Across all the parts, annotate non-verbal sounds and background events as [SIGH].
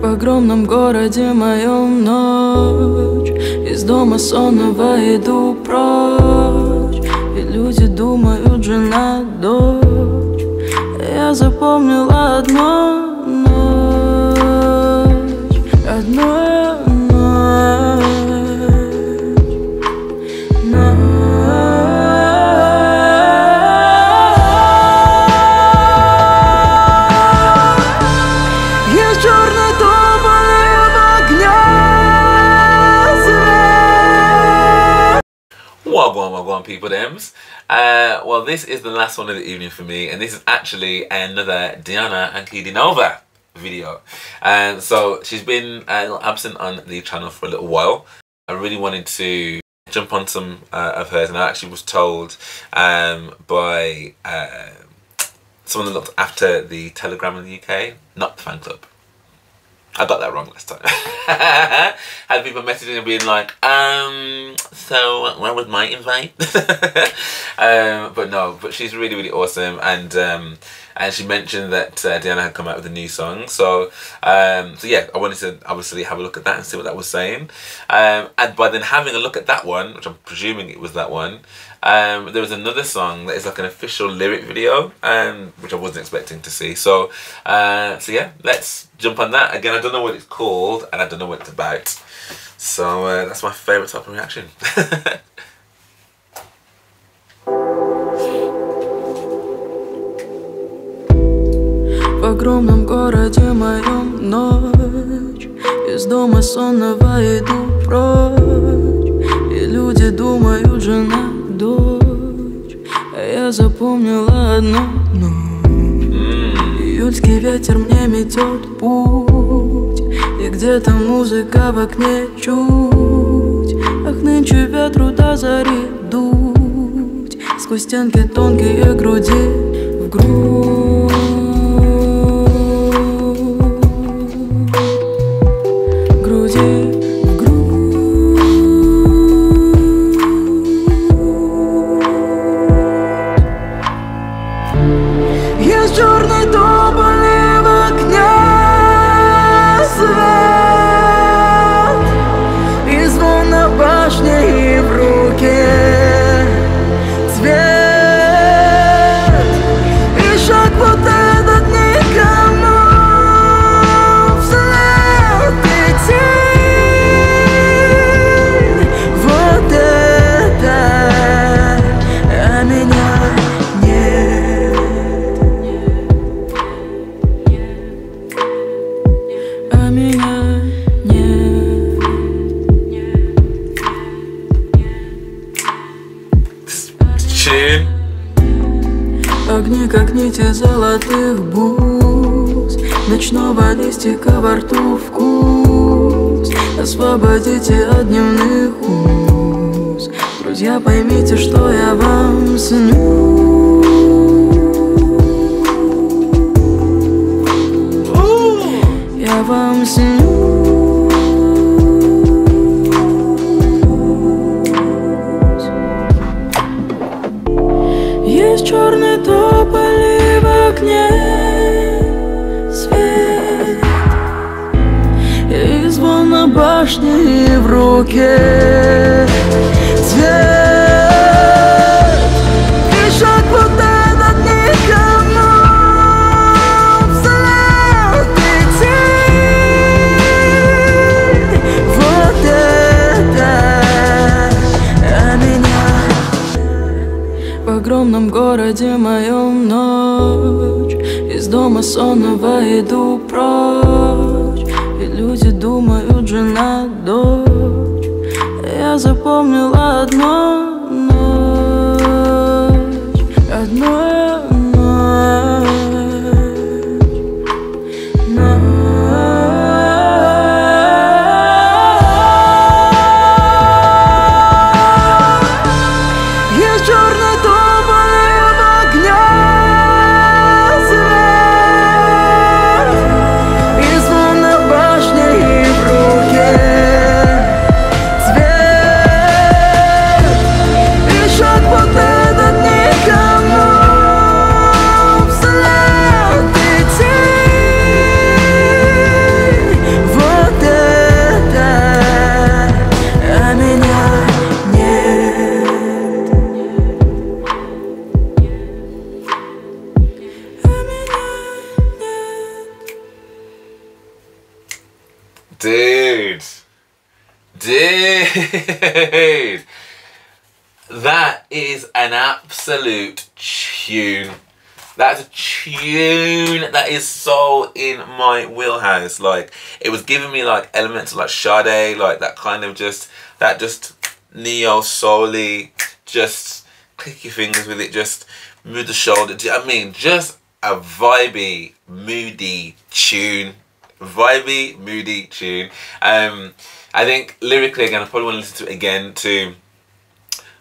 В огромном городе моем ночь. Из дома сонного иду прочь. И люди думают, жена, дочь. Я запомнила одно ночь. Одно Wagwan, wagwan, people dems. Uh, well, this is the last one of the evening for me, and this is actually another Diana Ankudinova video. And so she's been uh, absent on the channel for a little while. I really wanted to jump on some uh, of hers, and I actually was told um, by uh, someone that looked after the Telegram in the UK, not the fan club. I got that wrong last time. [LAUGHS] Had people messaging and being like, um, so where was my invite? [LAUGHS] um, but no, but she's really, really awesome. And um, and she mentioned that uh, Diana had come out with a new song. So um, so yeah, I wanted to obviously have a look at that and see what that was saying. Um, and by then having a look at that one, which I'm presuming it was that one, um, there was another song that is like an official lyric video, um, which I wasn't expecting to see. So, uh, so yeah, let's jump on that. Again, I don't know what it's called and I don't know what it's about. So uh, that's my favourite type of reaction. [LAUGHS] В огромном городе моем ночь Из дома сонного иду прочь И люди думают, жена, дочь А запомнила одно Июльский ветер мне метет путь И где-то музыка в окне чуть. Ах, нынче ветру до зари дуть Сквозь стенки тонкие груди в грудь Нити золотых бус Ночного листика во рту вкус. Освободите от дневных уз. Друзья, поймите, что я вам сню. Я вам снюсь и в руке. Цвет шаг вот этот никому вслед идти Вот это а меня. В огромном городе моем ночь. Из дома сонного иду прочь. И люди думают, жена, дочь Я запомнила одно Dude. That is an absolute tune. That's a tune that is so in my wheelhouse. Like it was giving me like elements like Sade, like that kind of just that just neo soully, just click your fingers with it, just move the shoulder. I mean? Just a vibey, moody tune. Vibey, moody tune. Um I think lyrically again I probably want to listen to it again to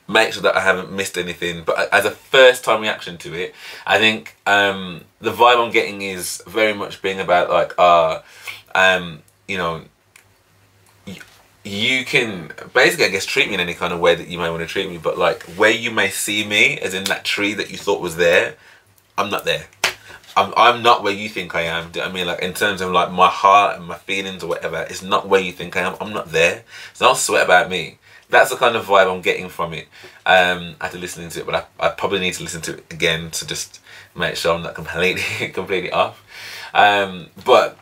make sure that I haven't missed anything. But as a first time reaction to it, I think um, the vibe I'm getting is very much being about like, uh, um, you know, you can basically, I guess, treat me in any kind of way that you may want to treat me, but like where you may see me, as in that tree that you thought was there, I'm not there. I'm, I'm not where you think I am. Do you know I mean? Like in terms of like my heart and my feelings or whatever, it's not where you think I am. I'm not there. So don't sweat about me that's the kind of vibe I'm getting from it um, after listening to it. But I, I probably need to listen to it again to just make sure I'm not completely [LAUGHS] completely off. Um, but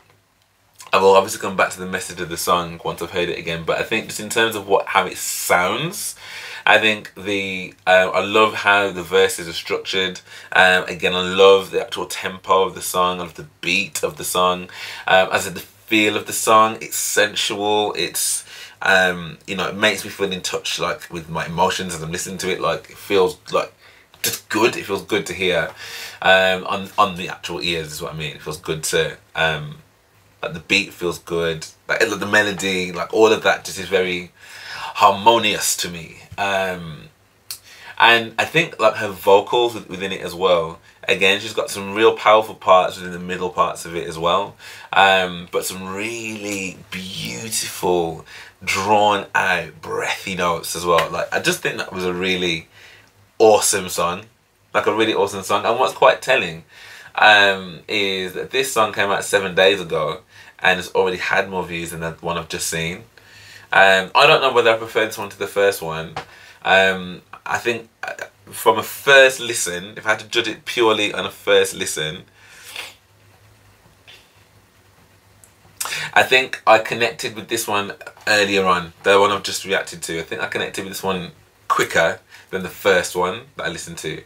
I will obviously come back to the message of the song once I've heard it again. But I think just in terms of what how it sounds, I think the um, I love how the verses are structured. Um, again, I love the actual tempo of the song, of the beat of the song. Um, as the feel of the song, it's sensual. It's um, you know, it makes me feel in touch like with my emotions as I'm listening to it. Like it feels like just good. It feels good to hear um, on on the actual ears. Is what I mean. It feels good to um, like the beat feels good. Like the melody, like all of that, just is very harmonious to me. Um, and I think like her vocals within it as well. Again, she's got some real powerful parts within the middle parts of it as well. Um, but some really beautiful drawn out, breathy notes as well. Like I just think that was a really awesome song, like a really awesome song. And what's quite telling um, is that this song came out seven days ago and it's already had more views than the one I've just seen. Um, I don't know whether I prefer this one to the first one. Um, I think uh, from a first listen, if I had to judge it purely on a first listen, I think I connected with this one earlier on, the one I've just reacted to. I think I connected with this one quicker than the first one that I listened to.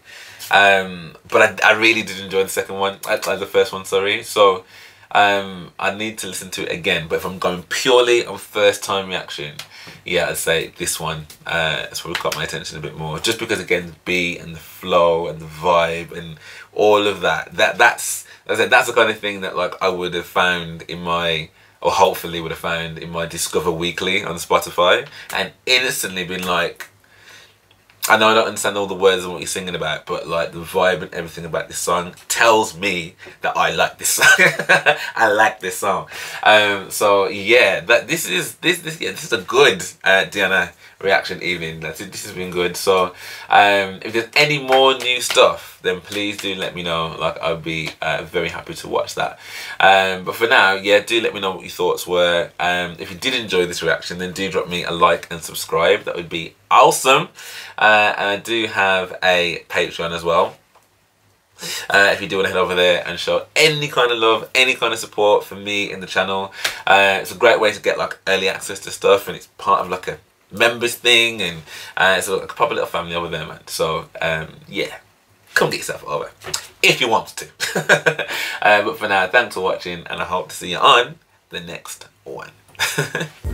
Um, but I, I really did enjoy the second one, like the first one, sorry. So um, I need to listen to it again. But if I'm going purely on first time reaction, yeah, I'd say this one uh, has probably caught my attention a bit more. Just because again, the beat and the flow and the vibe and all of that. That that's I said that's the kind of thing that like I would have found in my or hopefully would have found in my Discover Weekly on Spotify and instantly been like, I know I don't understand all the words and what you're singing about, but like the vibe and everything about this song tells me that I like this song. [LAUGHS] I like this song. Um, so yeah, that this is this this yeah this is a good uh, Diana reaction evening. That's it. This has been good. So um, if there's any more new stuff, then please do let me know. Like I'll be uh, very happy to watch that. Um, but for now, yeah, do let me know what your thoughts were. Um, if you did enjoy this reaction, then do drop me a like and subscribe. That would be awesome. Uh, and I do have a Patreon as well. Uh, if you do want to head over there and show any kind of love, any kind of support for me in the channel. Uh, it's a great way to get like early access to stuff and it's part of like a members thing and uh, it's a, a proper little family over there man. So um, yeah, come get yourself over if you want to. [LAUGHS] uh, but for now, thanks for watching and I hope to see you on the next one. [LAUGHS]